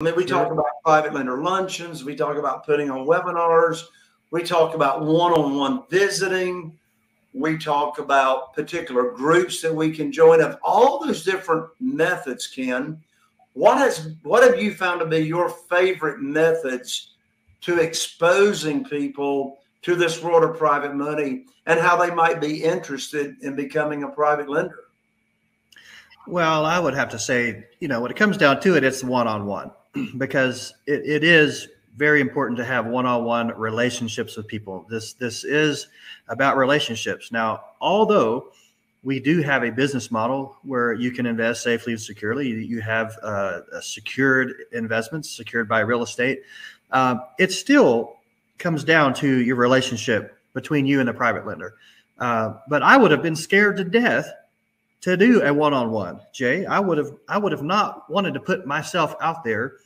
I mean, we talk about private lender luncheons, we talk about putting on webinars, we talk about one on one visiting, we talk about particular groups that we can join. Of all those different methods, Ken, what has what have you found to be your favorite methods to exposing people to this world of private money and how they might be interested in becoming a private lender? Well, I would have to say, you know, when it comes down to it, it's one on one because it, it is very important to have one-on-one relationships with people. This this is about relationships. Now, although we do have a business model where you can invest safely and securely, you have uh, secured investments secured by real estate. Uh, it still comes down to your relationship between you and the private lender. Uh, but I would have been scared to death to do a one-on-one, Jay. I would have I would have not wanted to put myself out there